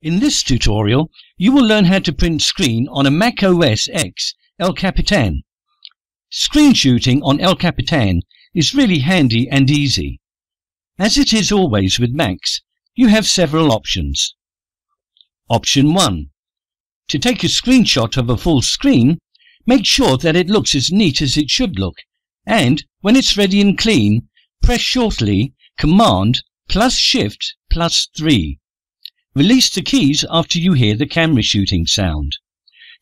In this tutorial, you will learn how to print screen on a Mac OS X El Capitan. Screen shooting on El Capitan is really handy and easy. As it is always with Macs, you have several options. Option 1. To take a screenshot of a full screen, make sure that it looks as neat as it should look, and when it's ready and clean, press shortly Command plus Shift plus 3. Release the keys after you hear the camera shooting sound.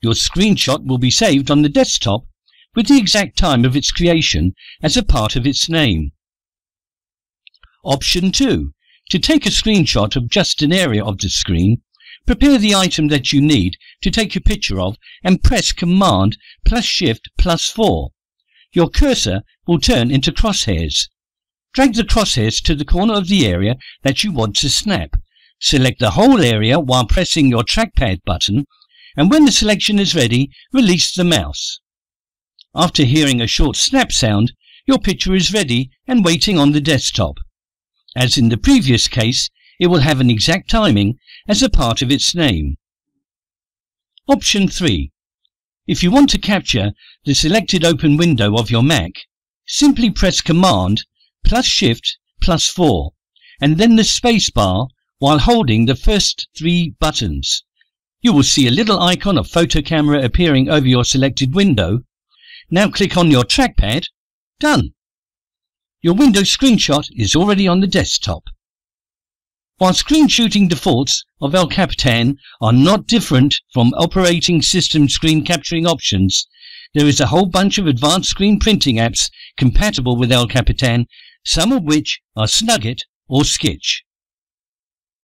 Your screenshot will be saved on the desktop with the exact time of its creation as a part of its name. Option 2. To take a screenshot of just an area of the screen, prepare the item that you need to take a picture of and press Command plus Shift plus 4. Your cursor will turn into crosshairs. Drag the crosshairs to the corner of the area that you want to snap Select the whole area while pressing your trackpad button, and when the selection is ready, release the mouse. After hearing a short snap sound, your picture is ready and waiting on the desktop. As in the previous case, it will have an exact timing as a part of its name. Option 3. If you want to capture the selected open window of your Mac, simply press Command plus Shift plus 4 and then the space bar while holding the first three buttons. You will see a little icon of photo camera appearing over your selected window. Now click on your trackpad. Done. Your window screenshot is already on the desktop. While screen shooting defaults of El Capitan are not different from operating system screen capturing options, there is a whole bunch of advanced screen printing apps compatible with El Capitan, some of which are Snagit or Skitch.